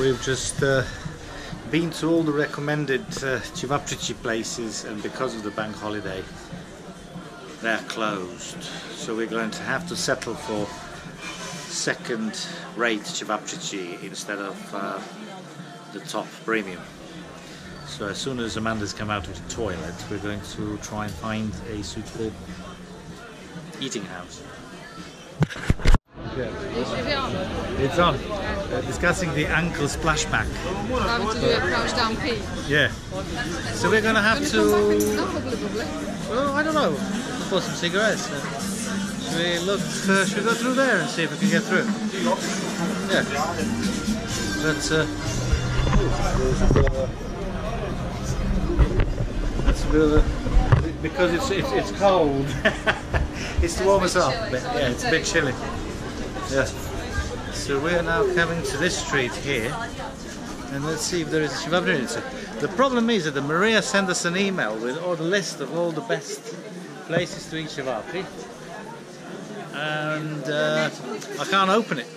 We've just uh, been to all the recommended uh, Cevapcici places and because of the bank holiday they're closed. So we're going to have to settle for second rate Cevapcici instead of uh, the top premium. So as soon as Amanda's come out of the toilet we're going to try and find a suitable eating house. It's on. Uh, discussing the ankle splashback. Having to do a crouch down pee. Yeah. So we're have Gonna to. come back and not bubbly bubbly. Well, I don't know. For some cigarettes. Should we look? Uh, should we go through there and see if we can get through? Yeah. But uh, that's a bit of a, because it's it's, it's cold. it's to warm us up. Yeah, it's a bit chilly. Yeah. So we're now coming to this street here, and let's see if there is a Cevabdzinica. The problem is that the Maria sent us an email with all the list of all the best places to eat Cevapi, and uh, I can't open it.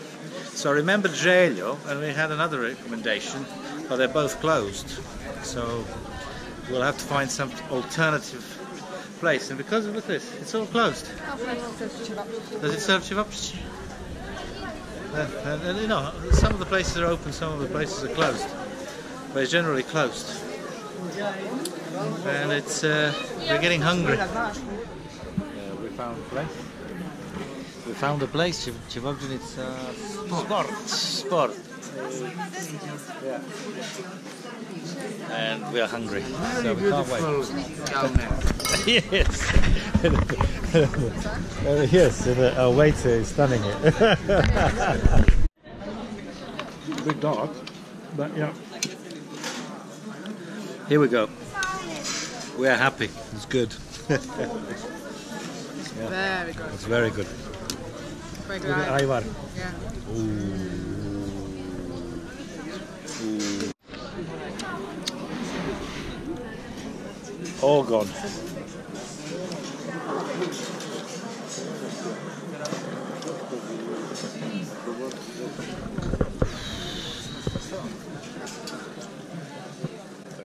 So I remembered Zeljo, and we had another recommendation, but they're both closed. So we'll have to find some alternative place. And because of look at this, it's all closed. Does it serve Cevapcici? Uh, and, and you know, some of the places are open, some of the places are closed. But it's generally closed. And it's, uh, we're getting hungry. Yeah, we found a place. We found a place, Cevapcici, it's uh, Sport. Sport. Yeah. And we are hungry, so we can't wait. yes. Uh, yes, and, uh, our waiter is stunning it. Bit dark, but yeah. Here we go. We are happy. It's good. Very good. It's very good. Very good. Look at Ivar. Yeah. Oh, all gone.